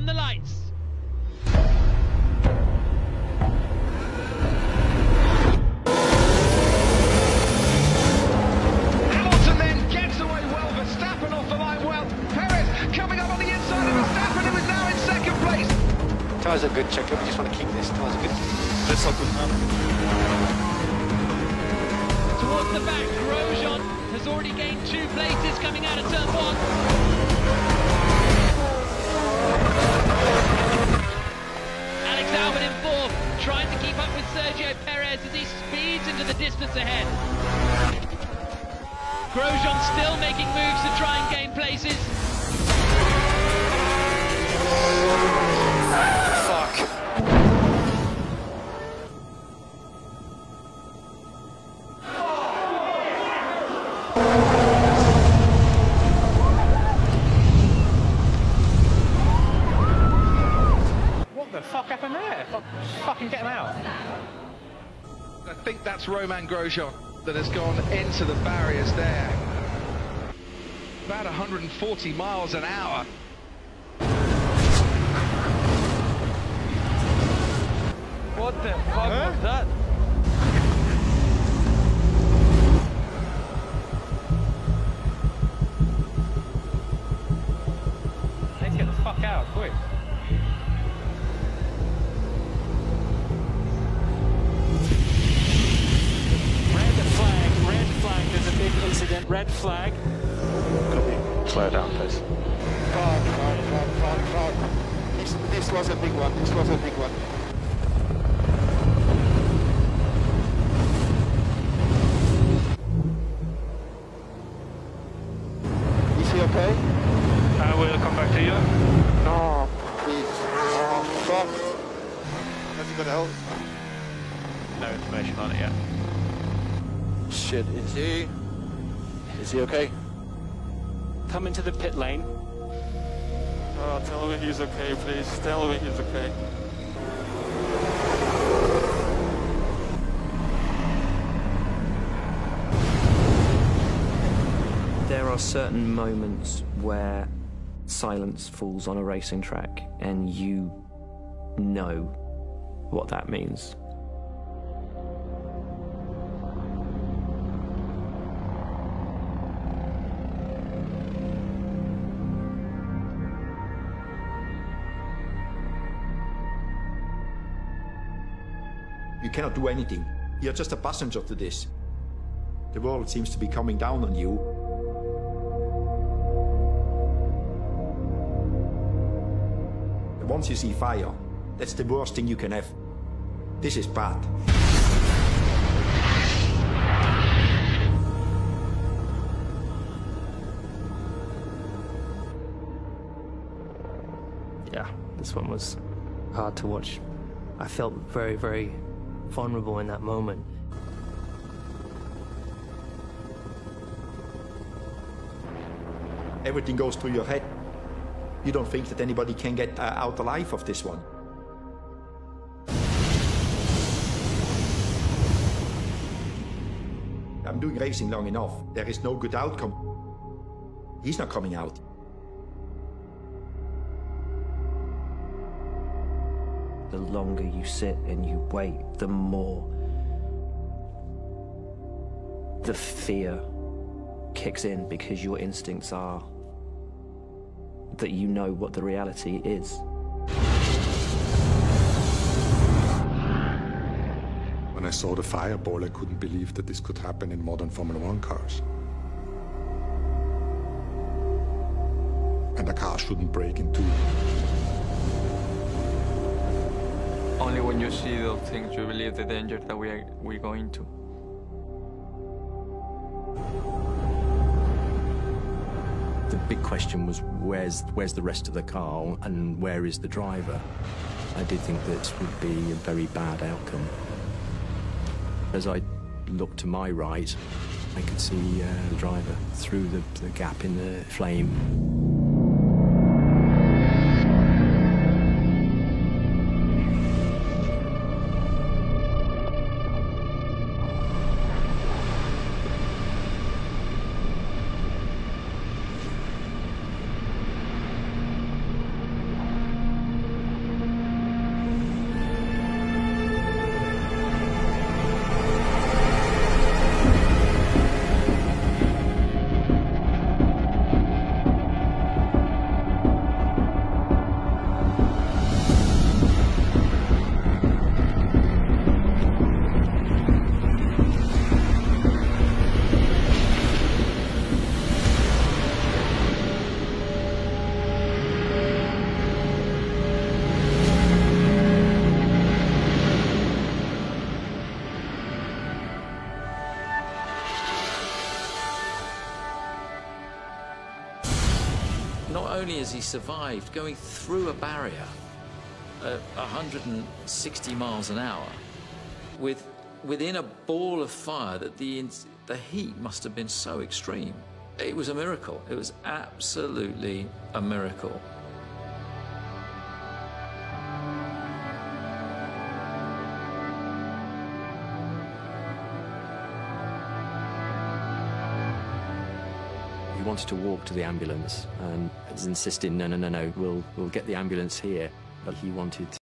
come the lights. Hamilton then gets away well. Verstappen off the line well. Perez coming up on the inside of Verstappen, who is now in second place. Tyres are good, check. We just want to keep this. Tyres are good. Let's hope it's not. Towards the back, Grosjean has already gained two places coming out of turn one. Trying to keep up with Sergio Perez as he speeds into the distance ahead. Grosjean still making moves to try and gain places. There? Fucking get him out. I think that's Romain Grosjean that has gone into the barriers there. About 140 miles an hour. What the fuck was that? Red flag. Slow down, please. Fuck, fuck, fuck, fuck, fuck. This, this was a big one. This was a big one. Is he okay? Uh, I will come back to you. No, please. Oh, fuck. Has he got help? No information on it yet. Shit, is he? Is he okay? Come into the pit lane. Oh, tell me he's okay, please. Tell me he's okay. There are certain moments where silence falls on a racing track and you know what that means. You cannot do anything. You're just a passenger to this. The world seems to be coming down on you. Once you see fire, that's the worst thing you can have. This is bad. yeah, this one was hard to watch. I felt very, very vulnerable in that moment. Everything goes through your head. You don't think that anybody can get uh, out alive of this one. I'm doing racing long enough. There is no good outcome. He's not coming out. The longer you sit and you wait, the more the fear kicks in because your instincts are that you know what the reality is. When I saw the fireball, I couldn't believe that this could happen in modern Formula One cars. And a car shouldn't break in two. Only when you see those things you believe the danger that we are we go into. The big question was where's where's the rest of the car and where is the driver? I did think that would be a very bad outcome. As I looked to my right, I could see uh, the driver through the, the gap in the flame. Only has he survived going through a barrier at 160 miles an hour with within a ball of fire that the the heat must have been so extreme. It was a miracle. It was absolutely a miracle. Wanted to walk to the ambulance and was insisting, no, no, no, no, we'll, we'll get the ambulance here. But he wanted